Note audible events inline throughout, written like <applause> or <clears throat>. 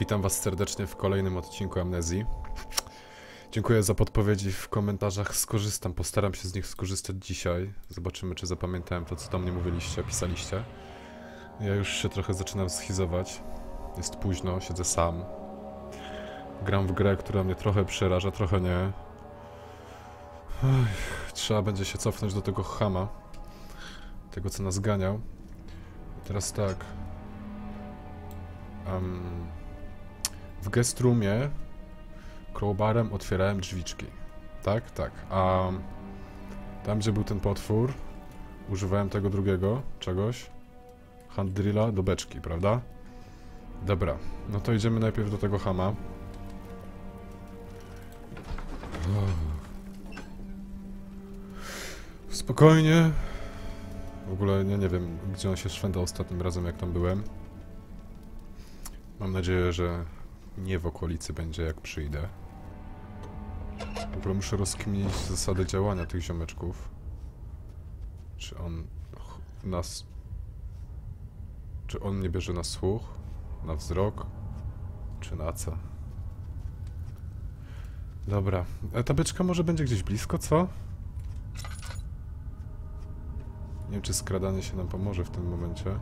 Witam Was serdecznie w kolejnym odcinku Amnezji. Dziękuję za podpowiedzi w komentarzach. Skorzystam, postaram się z nich skorzystać dzisiaj. Zobaczymy, czy zapamiętałem to, co do mnie mówiliście, pisaliście. Ja już się trochę zaczynam schizować. Jest późno, siedzę sam. Gram w grę, która mnie trochę przeraża, trochę nie. Trzeba będzie się cofnąć do tego chama. Tego, co nas ganiał. Teraz tak. Em, w guest roomie crowbarem otwierałem drzwiczki. Tak? Tak. A tam, gdzie był ten potwór, używałem tego drugiego czegoś. Hand drilla do beczki, prawda? Dobra. No to idziemy najpierw do tego hama. Spokojnie. W ogóle nie, nie wiem, gdzie on się szwenda ostatnim razem, jak tam byłem. Mam nadzieję, że nie w okolicy będzie, jak przyjdę. W ogóle muszę rozkminić zasady działania tych ziomeczków. Czy on nas... Czy on nie bierze na słuch? Na wzrok? Czy na co? Dobra. Ta beczka może będzie gdzieś blisko, co? Nie wiem, czy skradanie się nam pomoże w tym momencie.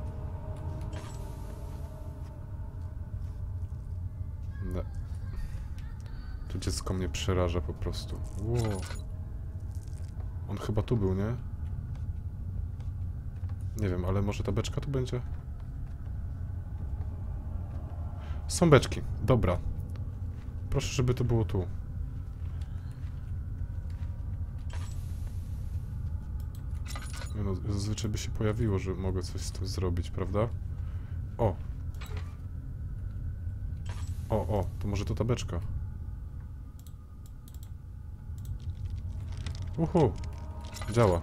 Dziecko mnie przeraża po prostu. Wow. On chyba tu był, nie? Nie wiem, ale może ta beczka tu będzie? Są beczki. Dobra. Proszę, żeby to było tu. No, zazwyczaj by się pojawiło, że mogę coś z tym zrobić, prawda? O! O, o, to może to ta beczka. Uhu! Działa.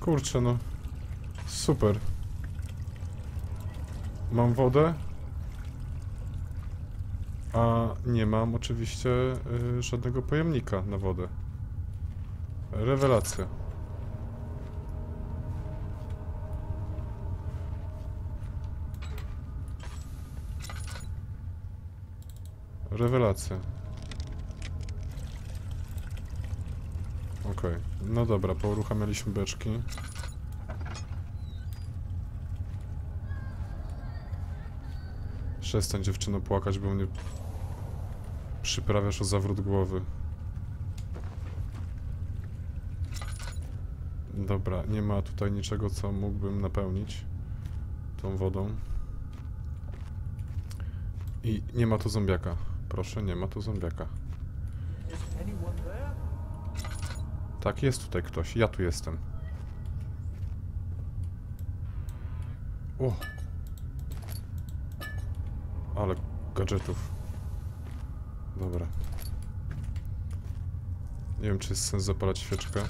Kurczę, no. Super. Mam wodę. A nie mam oczywiście y, żadnego pojemnika na wodę. Rewelacja. Rewelacja. Okej, no dobra, pouruchamialiśmy beczki. Przestań dziewczyno płakać, bo mnie przyprawiasz o zawrót głowy. Dobra, nie ma tutaj niczego, co mógłbym napełnić tą wodą. I nie ma tu zombiaka. Proszę, nie ma tu zombiaka. Tak, jest tutaj ktoś. Ja tu jestem. O! Ale gadżetów. Dobra. Nie wiem, czy jest sens zapalać świeczkę.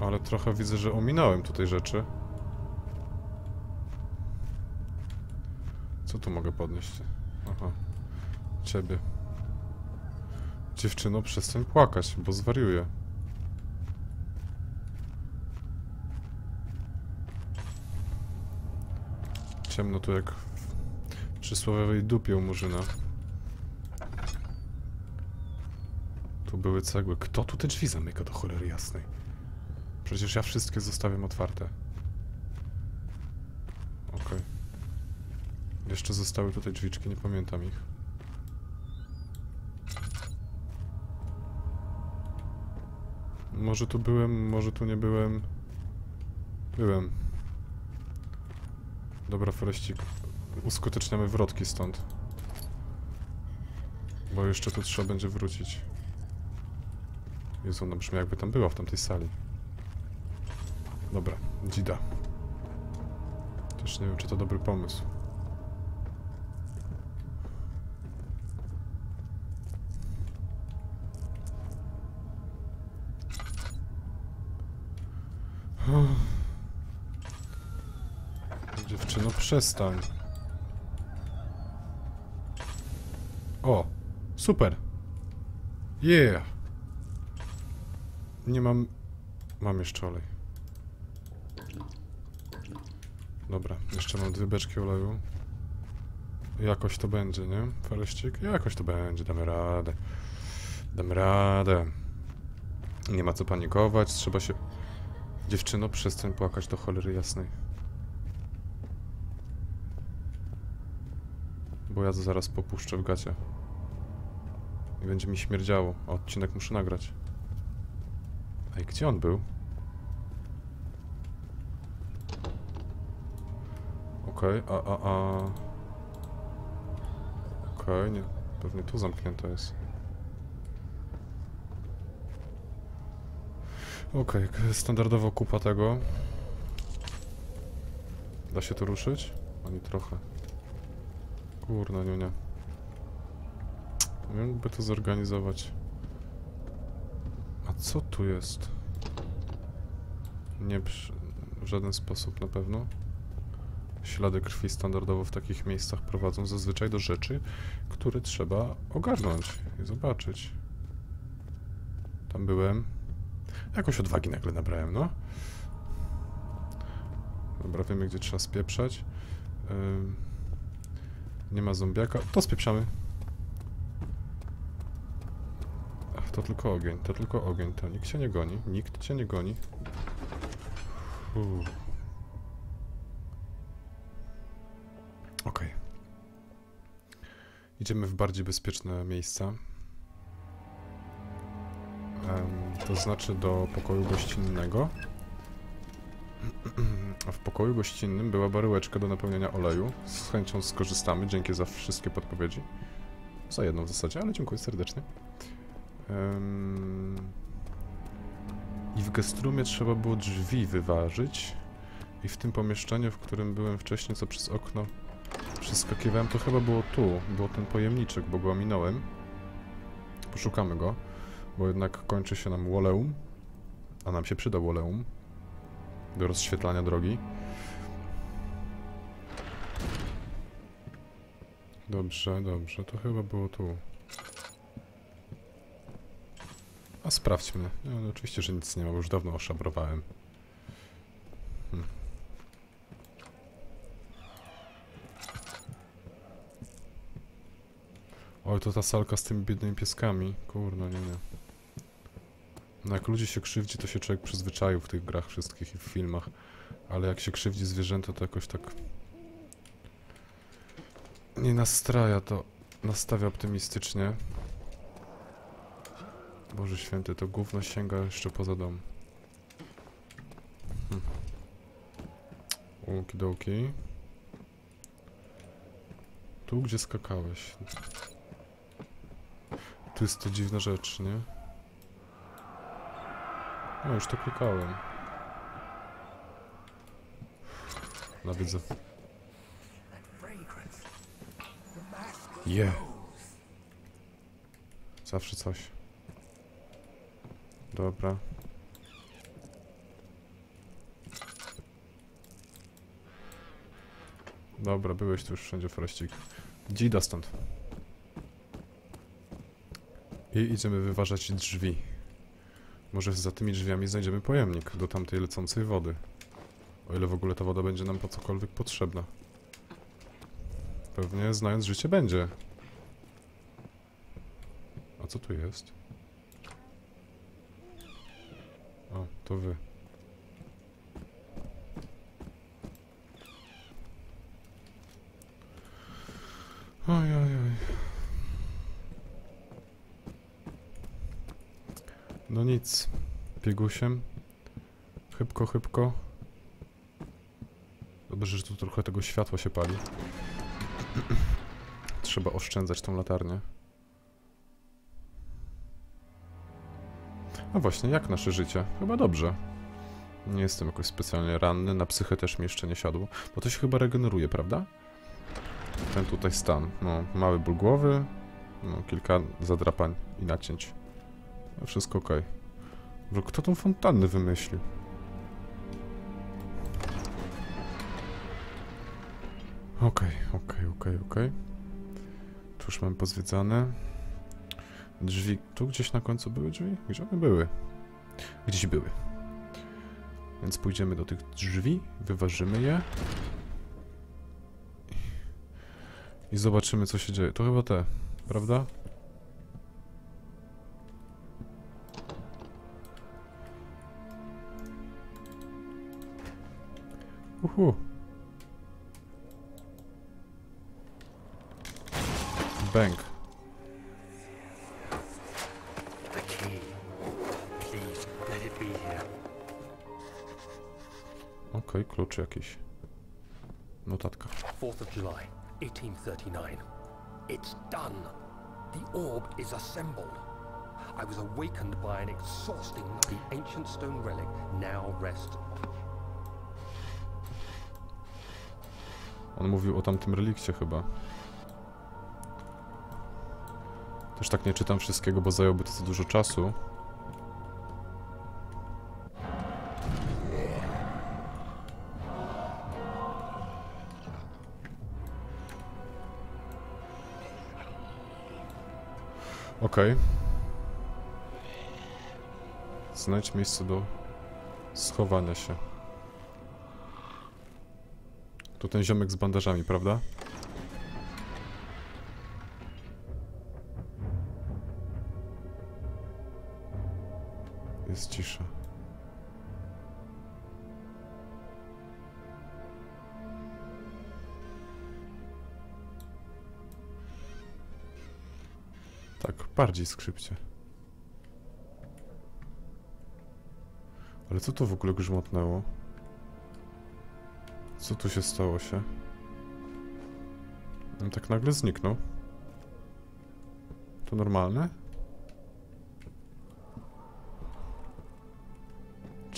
Ale trochę widzę, że ominąłem tutaj rzeczy. Co tu mogę podnieść? Aha. Ciebie. Dziewczyno, przestań płakać, bo zwariuję. Ciemno tu jak w przysłowiowej dupie u murzyna. Tu były cegły. Kto tu te drzwi zamyka do cholery jasnej? Przecież ja wszystkie zostawiam otwarte. Okej. Jeszcze zostały tutaj drzwiczki, nie pamiętam ich. Może tu byłem, może tu nie byłem. Byłem. Dobra, Foreścik. Uskuteczniamy wrotki stąd. Bo jeszcze tu trzeba będzie wrócić. Jezu, no brzmi jakby tam była w tamtej sali. Dobra, dzida. Też nie wiem, czy to dobry pomysł. Dziewczyno, przestań. O, super. Yeah. Nie mam... Mam jeszcze olej. Dobra, jeszcze mam dwie beczki oleju. Jakoś to będzie, nie? Fareścik? Jakoś to będzie, damy radę. Damy radę. Nie ma co panikować, trzeba się... Dziewczyno, przestań płakać do cholery jasnej. Bo ja zaraz popuszczę w gacie. I będzie mi śmierdziało, a odcinek muszę nagrać. Ej, gdzie on był? Okej, a, a, a... Okej, nie. Pewnie tu zamknięte jest. Okej, k- standardowo kupa tego. Da się tu ruszyć? Ani trochę. Kurna, nie. Nie mógłby to zorganizować. A co tu jest? Nie przy... w żaden sposób na pewno. Ślady krwi standardowo w takich miejscach prowadzą zazwyczaj do rzeczy, które trzeba ogarnąć i zobaczyć. Tam byłem. Jakoś odwagi nagle nabrałem, no. Dobra, wiemy gdzie trzeba spieprzać. Ym, nie ma zombiaka. To spieprzamy. Ach, to tylko ogień, to tylko ogień. To nikt cię nie goni. Nikt cię nie goni. Okej. Idziemy w bardziej bezpieczne miejsca. Em, to znaczy do pokoju gościnnego. A w pokoju gościnnym była baryłeczka do napełniania oleju. Z chęcią skorzystamy. Dzięki za wszystkie podpowiedzi. Za jedną w zasadzie, ale dziękuję serdecznie. Em, I w gestrumie trzeba było drzwi wyważyć. I w tym pomieszczeniu, w którym byłem wcześniej, co przez okno przeskakiwałem, to chyba było tu. Było ten pojemniczek, bo go ominąłem. Poszukamy go, bo jednak kończy się nam woleum. A nam się przyda woleum. Do rozświetlania drogi. Dobrze, dobrze, to chyba było tu. A sprawdźmy. No, oczywiście, że nic nie ma, bo już dawno oszabrowałem. Hmm. Oj, to ta salka z tymi biednymi pieskami. Kurno, nie, nie. No jak ludzie się krzywdzi, to się człowiek przyzwyczaił w tych grach wszystkich i w filmach. Ale jak się krzywdzi zwierzęta, to jakoś tak... Nie nastraja to... Nastawia optymistycznie. Boże święty, to gówno sięga jeszcze poza dom. Hm. Okidoki. Tu, gdzie skakałeś. Tu jest to dziwna rzecz, nie? No, już to klikałem. The mask Je. Zawsze coś. Dobra. Dobra, byłeś tu już wszędzie, Foreścik. Dzida stąd. I idziemy wyważać drzwi. Może za tymi drzwiami znajdziemy pojemnik do tamtej lecącej wody. O ile w ogóle ta woda będzie nam po cokolwiek potrzebna. Pewnie znając życie będzie. A co tu jest? O, to wy. Oj, oj, oj. No nic. Piegusiem. Chybko, chybko. Dobrze, że tu trochę tego światła się pali. <clears throat> Trzeba oszczędzać tą latarnię. No właśnie, jak nasze życie? Chyba dobrze. Nie jestem jakoś specjalnie ranny, na psychę też mi jeszcze nie siadło. Bo to się chyba regeneruje, prawda? Ten tutaj stan. No, mały ból głowy, no, kilka zadrapań i nacięć. No, wszystko ok. Bo kto tą fontannę wymyślił? Okej, okay, okej, okay, okej, okay, okej. Okay. Tu już mamy pozwiedzane. Drzwi... Tu gdzieś na końcu były drzwi? Gdzie one były? Gdzieś były. Więc pójdziemy do tych drzwi, wyważymy je. I zobaczymy, co się dzieje. To chyba te, prawda? Uhu. Bank. The key. Please, let it be here. Okej, klucz jakiś. Notatka. 4th of July, 1839. It's done. The orb is assembled. I was awakened by an exhausting. The ancient stone relic now rests On mówił o tamtym relikcie chyba. Też tak nie czytam wszystkiego, bo zająłby to za dużo czasu. Okej. Znajdź miejsce do schowania się. To ten ziomek z bandażami, prawda? Jest cisza. Tak, bardziej skrzypcie. Ale co to w ogóle grzmotnęło? Co tu się stało się? On tak nagle zniknął. To normalne?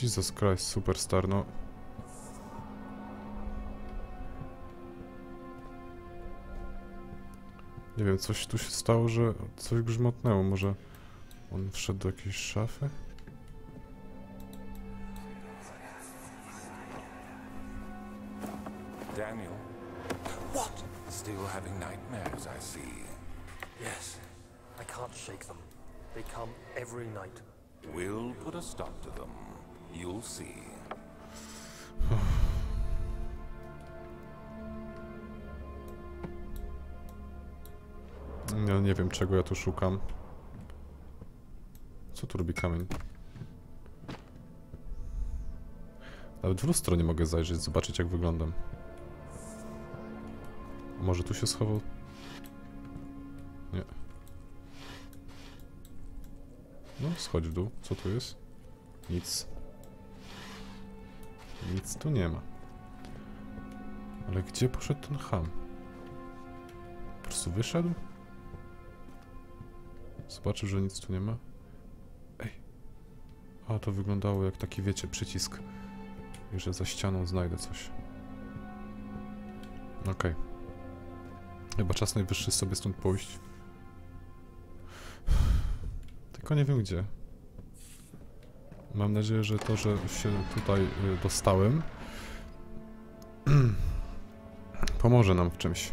Jesus Christ, superstar, no. Nie wiem, coś tu się stało, że coś grzmotnęło. Może on wszedł do jakiejś szafy? Shake them. They come every night. We'll put a stop to them. You'll see. Ja nie wiem, czego ja tu szukam. Co tu robi kamień? Nawet w lustro nie mogę zajrzeć, zobaczyć jak wyglądam. Może tu się schował? Schodź w dół. Co tu jest? Nic. Nic tu nie ma. Ale gdzie poszedł ten ham? Po prostu wyszedł? Zobaczył, że nic tu nie ma. Ej. A, to wyglądało jak taki, wiecie, przycisk. I że za ścianą znajdę coś. Okej. Chyba czas najwyższy sobie stąd pójść. Tylko nie wiem gdzie. Mam nadzieję, że to, że się tutaj y, dostałem <clears throat> pomoże nam w czymś.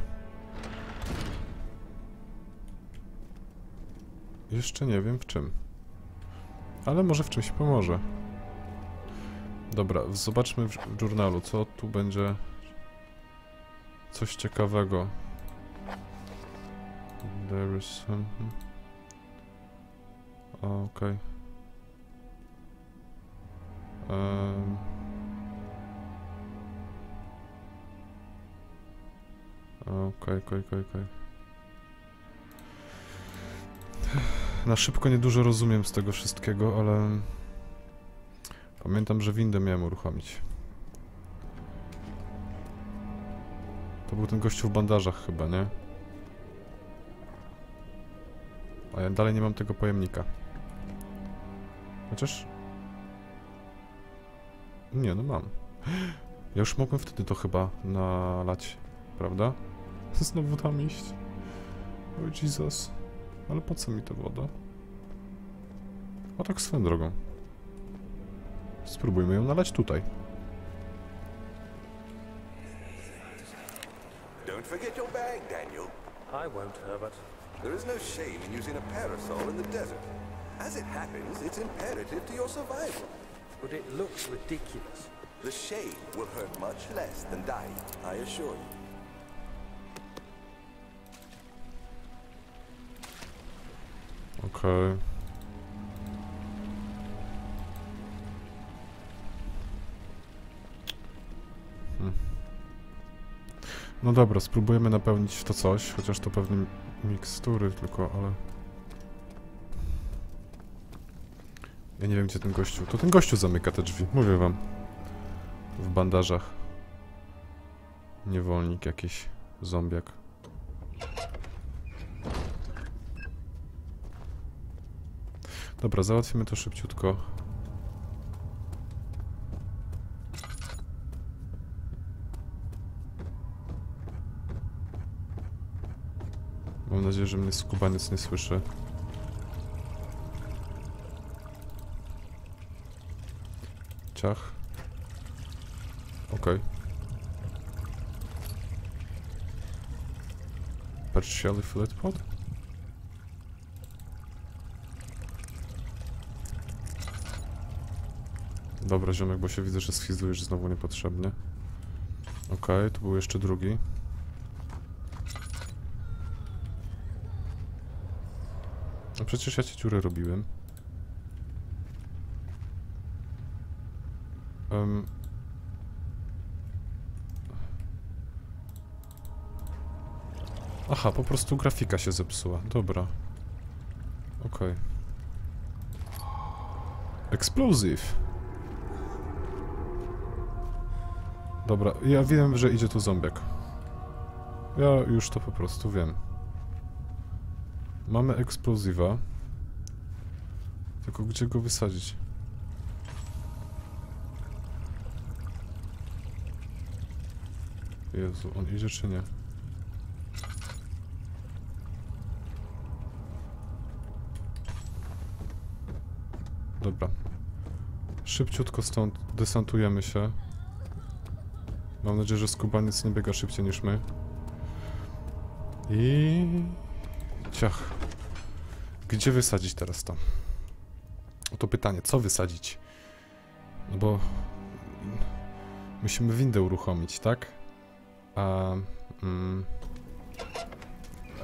Jeszcze nie wiem w czym. Ale może w czymś pomoże. Dobra, zobaczmy w journalu, co tu będzie coś ciekawego. There is something. Okej. Em. Okej, okej, okej. Na szybko niedużo rozumiem z tego wszystkiego, ale... Pamiętam, że windę miałem uruchomić. To był ten gościu w bandażach chyba, nie? A ja dalej nie mam tego pojemnika. Chociaż... Nie, no mam. Ja już mogłem wtedy to chyba nalać, prawda? <laughs> Znowu tam iść. O Jesus. Ale po co mi ta woda? O tak swoją drogą. Spróbujmy ją nalać tutaj. Don't forget your bag, Daniel. I won't, Herbert. There is no shame in using a parasol in the desert. As it happens, it's imperative to your survival. But it looks ridiculous. The shade will hurt much less than dying, I assure you. Okay. Hmm. No dobra, spróbujemy napełnić to coś, chociaż to pewnie mikstury tylko, ale... Ja nie wiem, gdzie ten gościu... To ten gościu zamyka te drzwi, mówię wam. W bandażach. Niewolnik jakiś, zombiak. Dobra, załatwimy to szybciutko. Mam nadzieję, że mnie skubaniec nie słyszy. Ciach. Okej. Partially flat pod? Dobra, ziomek, bo się widzę, że schizujesz znowu niepotrzebnie. Okej, tu był jeszcze drugi. No przecież ja ci dziurę robiłem. Em. Aha, po prostu grafika się zepsuła. Dobra. Okej. Explosive. Dobra, ja wiem, że idzie tu zombiak. Ja już to po prostu wiem. Mamy eksplozywa. Tylko gdzie go wysadzić? Jezu, on idzie czy nie? Dobra. Szybciutko stąd desantujemy się. Mam nadzieję, że skubaniec nie biega szybciej niż my. I... Ciach. Gdzie wysadzić teraz to? Oto pytanie, co wysadzić? No bo... Musimy windę uruchomić, tak? A... Mm,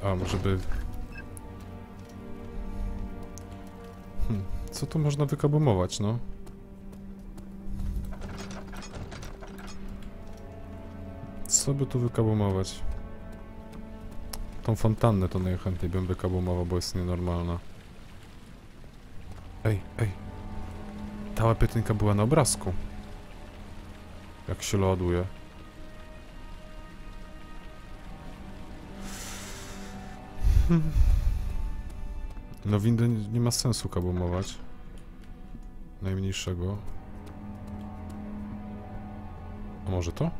a może by... Hmm, co tu można wykabumować, no? Co by tu wykabumować? Tą fontannę to najchętniej bym wykabumował, bo jest nienormalna. Ej, ej. Ta łapetynka była na obrazku. Jak się ładuje. No windy nie, ma sensu kabumować. Najmniejszego. A może to?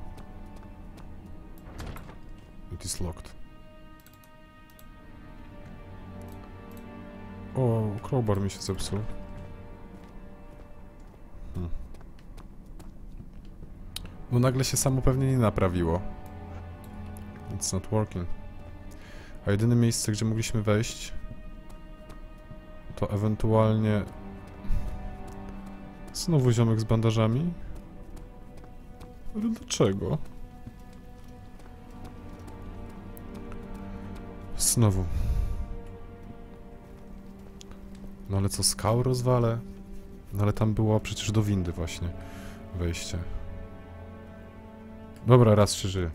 It is locked. O, crowbar mi się zepsuł. Hmm. Bo nagle się samo pewnie nie naprawiło. It's not working. A jedyne miejsce, gdzie mogliśmy wejść, to ewentualnie... Znowu ziomek z bandażami? Ale dlaczego? Znowu. No ale co, skał rozwalę? No ale tam było przecież do windy właśnie wejście. Dobra, raz żyje.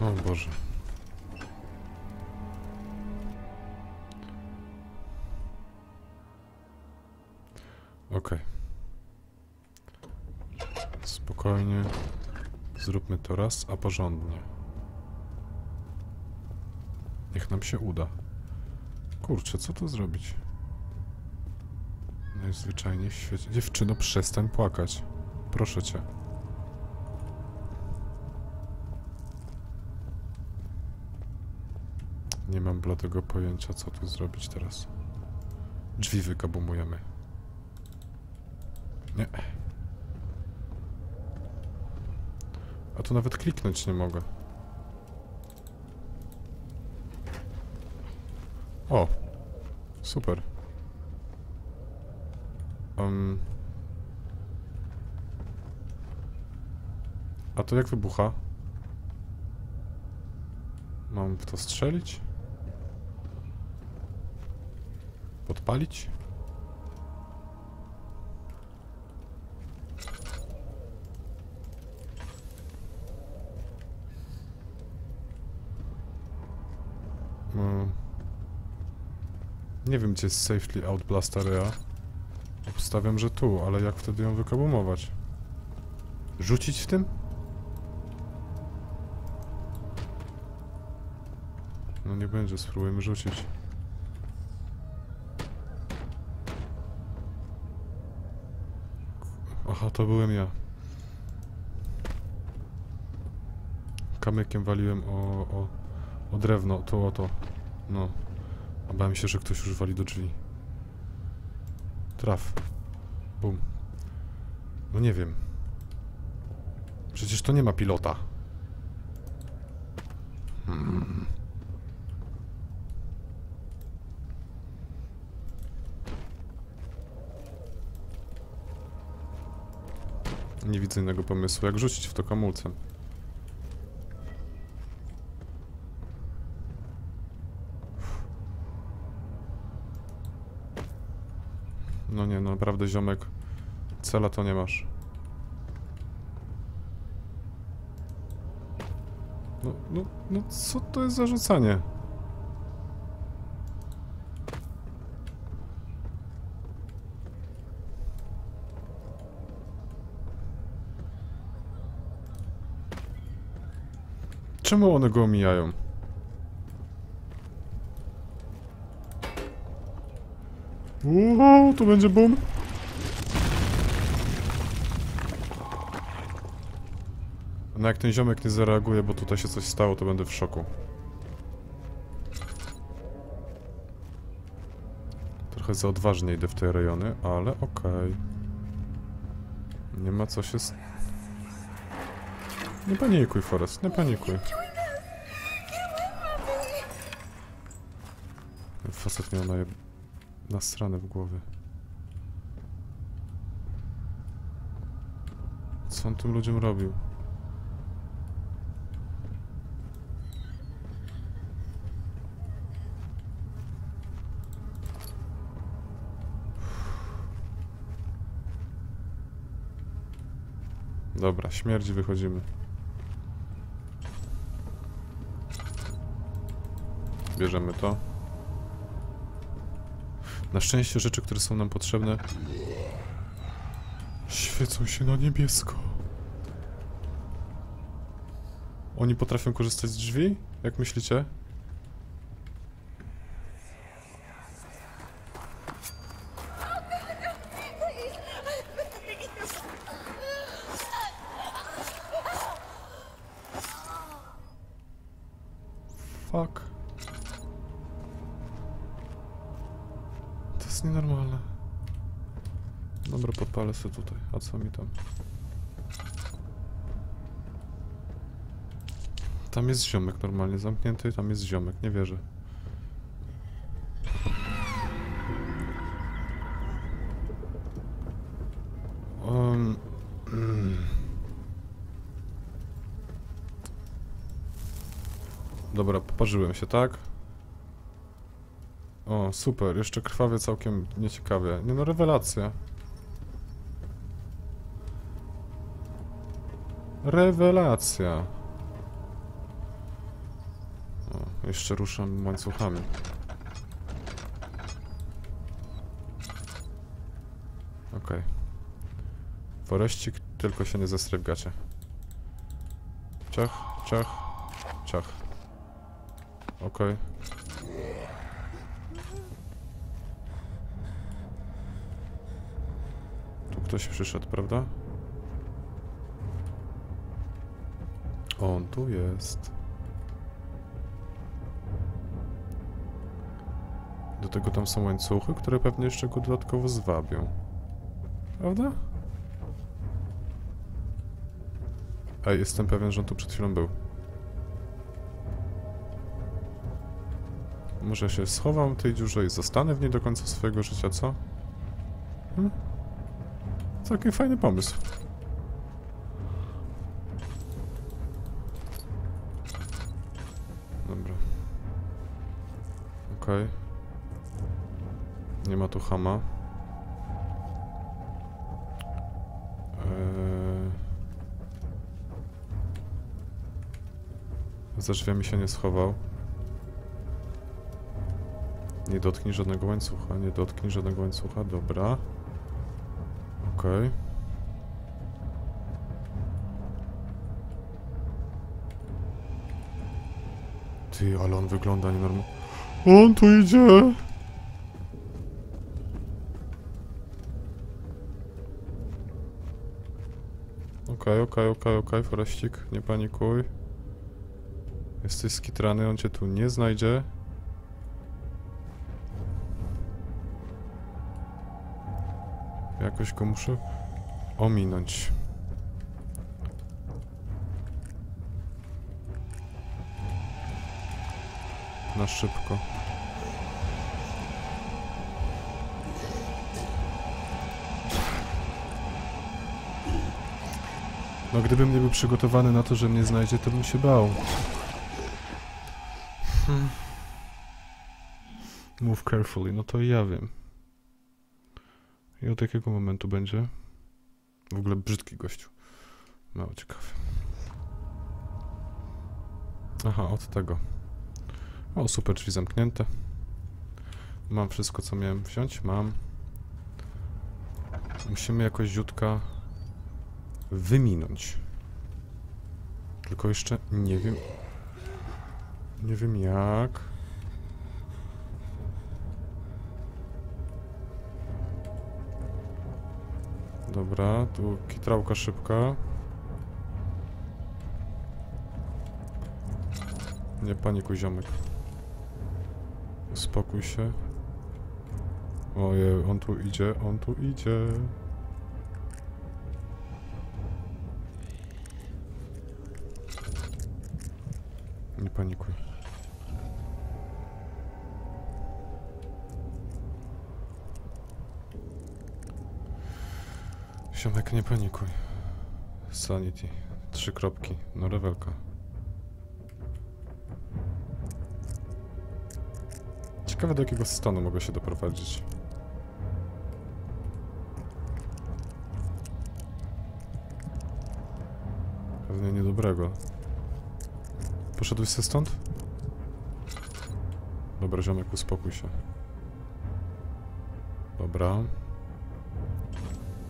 O Boże. Okej. Spokojnie. Zróbmy to raz, a porządnie. Niech nam się uda. Kurczę, co tu zrobić? Najzwyczajniej w świecie. Dziewczyno, przestań płakać. Proszę cię. Nie mam bladego pojęcia, co tu zrobić teraz. Drzwi wykabumujemy. Nie. A tu nawet kliknąć nie mogę. O! Super. Um. A to jak wybucha? Mam w to strzelić? Podpalić? No. Nie wiem, gdzie jest safely out blast area. Obstawiam, że tu, ale jak wtedy ją wykabumować? Rzucić w tym? No nie będzie, spróbujemy rzucić. Aha, to byłem ja. Kamykiem waliłem o, o, o drewno, to o to. No. A bałem się, że ktoś już wali do drzwi. Traf. Bum. No nie wiem. Przecież to nie ma pilota. Hmm. Nie widzę innego pomysłu. Jak rzucić w to kamulcem? No nie, no naprawdę ziomek. Cela to nie masz. No, no, no co to jest za rzucanie? Czemu one go omijają? Uuu, tu będzie boom. No jak ten ziomek nie zareaguje, bo tutaj się coś stało, to będę w szoku. Trochę za odważnie idę w te rejony, ale okej. Nie ma co się... Nie panikuj, Forest, nie panikuj. Facet miał na, na stronę w głowie. Co on tym ludziom robił? Dobra, śmierć wychodzimy. Bierzemy to. Na szczęście rzeczy, które są nam potrzebne świecą się na niebiesko. Oni potrafią korzystać z drzwi? Jak myślicie? Co mi tam? Tam jest ziomek normalnie zamknięty, tam jest ziomek, nie wierzę. Um. <clears throat> Dobra, poparzyłem się, tak? O, super, jeszcze krwawie całkiem nieciekawie. Nie no, rewelacja. Rewelacja. O, jeszcze ruszam łańcuchami. Okej. Foreścik, tylko się nie zesry w gacie. Ciach, ciach, ciach. Okej. Tu ktoś przyszedł, prawda? On tu jest. Do tego tam są łańcuchy, które pewnie jeszcze go dodatkowo zwabią. Prawda? Ej, jestem pewien, że on tu przed chwilą był. Może się schowam w tej dziurze i zostanę w niej do końca swojego życia, co? Hmm? Całkiem fajny pomysł. Okej. Nie ma tu hama. Eee... Za drzwiami się nie schował. Nie dotknij żadnego łańcucha, nie dotknij żadnego łańcucha, dobra. Okej. Ty, ale on wygląda nienormalnie. On tu idzie! Okej, okej, okej, okej, Foreścik, nie panikuj. Jesteś skitrany, on cię tu nie znajdzie. Jakoś go muszę ominąć. Na szybko. No gdybym nie był przygotowany na to, że mnie znajdzie, to bym się bał. Hmm. Move carefully, no to ja wiem. I od jakiego momentu będzie? W ogóle brzydki gościu. Mało ciekawy. Aha, od tego. O, super, drzwi zamknięte. Mam wszystko, co miałem wziąć? Mam. Musimy jakoś ziutka wyminąć. Tylko jeszcze nie wiem... Nie wiem jak... Dobra, tu kitrałka szybka. Nie panikuj ziomek. Uspokój się. Ojej, on tu idzie, on tu idzie. Nie panikuj. Ziomek, nie panikuj. Sanity. Trzy kropki. No rewelka. Ciekawe do jakiego stanu mogę się doprowadzić. Pewnie niedobrego. Poszedłeś se stąd? Dobra, ziomek, uspokój się. Dobra.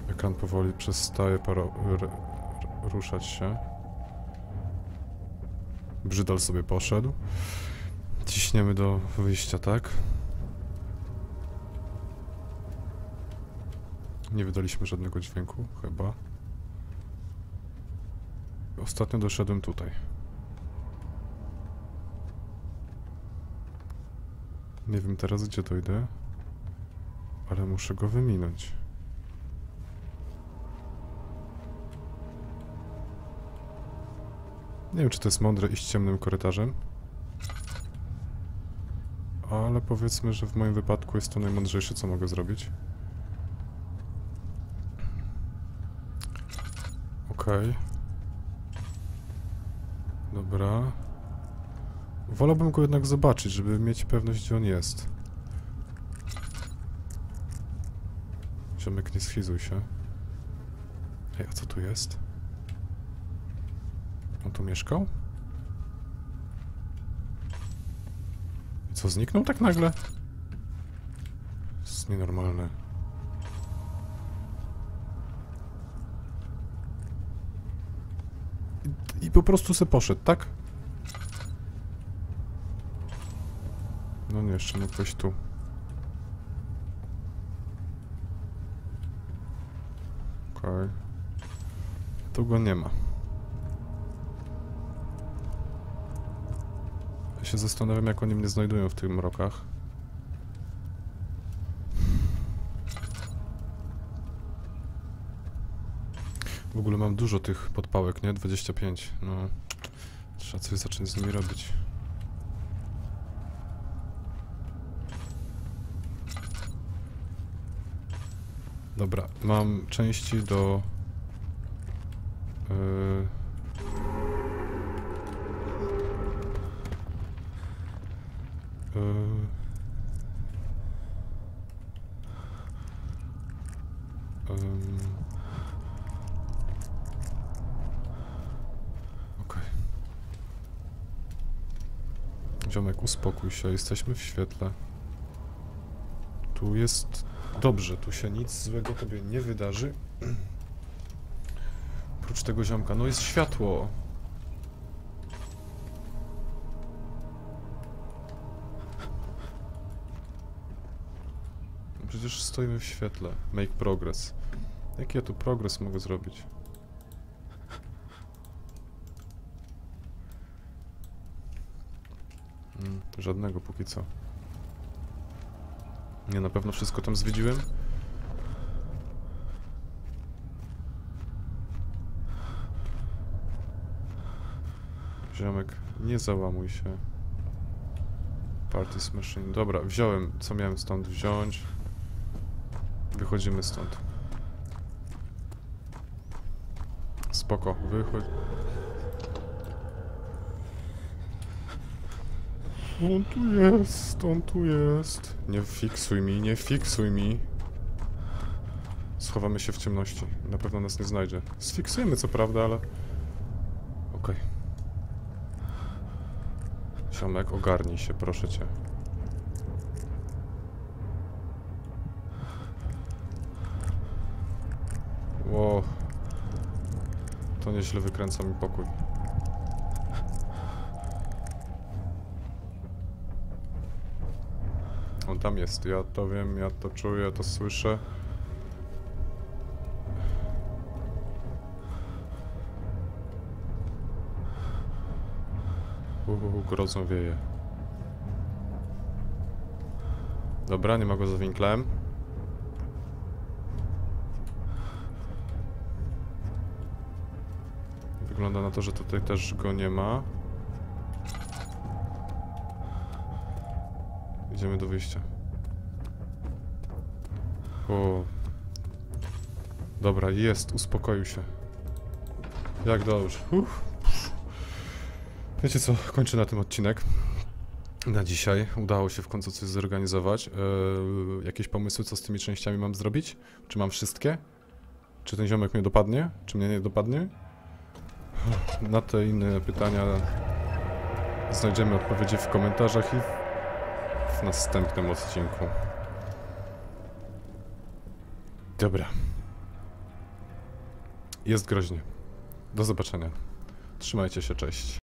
Ekran powoli przestaje ruszać się. Brzydal sobie poszedł. Ciśniemy do wyjścia, tak? Nie wydaliśmy żadnego dźwięku, chyba. Ostatnio doszedłem tutaj. Nie wiem teraz gdzie dojdę, ale muszę go wyminąć. Nie wiem, czy to jest mądre iść ciemnym korytarzem. Ale powiedzmy, że w moim wypadku jest to najmądrzejsze, co mogę zrobić. Okej. Dobra. Wolałbym go jednak zobaczyć, żeby mieć pewność, gdzie on jest. Ziomek, nie schizuj się. Ej, a co tu jest? On tu mieszkał? Co, zniknął tak nagle? To jest nienormalne. I, I po prostu se poszedł, tak? No nie, jeszcze mógł wejść tu. Okej. Tu go nie ma. Się zastanawiam, jak oni mnie znajdują w tych mrokach. W ogóle mam dużo tych podpałek, nie? 25. No. Trzeba coś zacząć z nimi robić. Dobra, mam części do... Yy... Yy. Um. Okay. Ziomek, uspokój się, jesteśmy w świetle. Tu jest dobrze, tu się nic złego tobie nie wydarzy. <clears throat> Oprócz tego ziomka, no jest światło. Przecież stoimy w świetle. Make progress. Jaki ja tu progres mogę zrobić? Mm, żadnego póki co. Nie, na pewno wszystko tam zwiedziłem. Ziomek, nie załamuj się. Party Machine. Dobra, wziąłem, co miałem stąd wziąć. Wychodzimy stąd. Spoko, wychodź. On tu jest, on tu jest. Nie fiksuj mi, nie fiksuj mi. Schowamy się w ciemności. Na pewno nas nie znajdzie. Sfiksujemy co prawda, ale... Okej. Ziomek, ogarnij się, proszę cię. To nieźle wykręca mi pokój. On tam jest, ja to wiem, ja to czuję, to słyszę. Uuu, grozą wieje. Dobra, nie ma go za winklem. Wygląda na to, że tutaj też go nie ma. Idziemy do wyjścia. O. Dobra, jest, uspokoił się. Jak dobrze. Uff. Wiecie co, kończę na tym odcinek. Na dzisiaj udało się w końcu coś zorganizować. Eee, jakieś pomysły, co z tymi częściami mam zrobić? Czy mam wszystkie? Czy ten ziomek mnie dopadnie? Czy mnie nie dopadnie? Na te inne pytania znajdziemy odpowiedzi w komentarzach i w następnym odcinku. Dobra. Jest groźnie. Do zobaczenia. Trzymajcie się, cześć.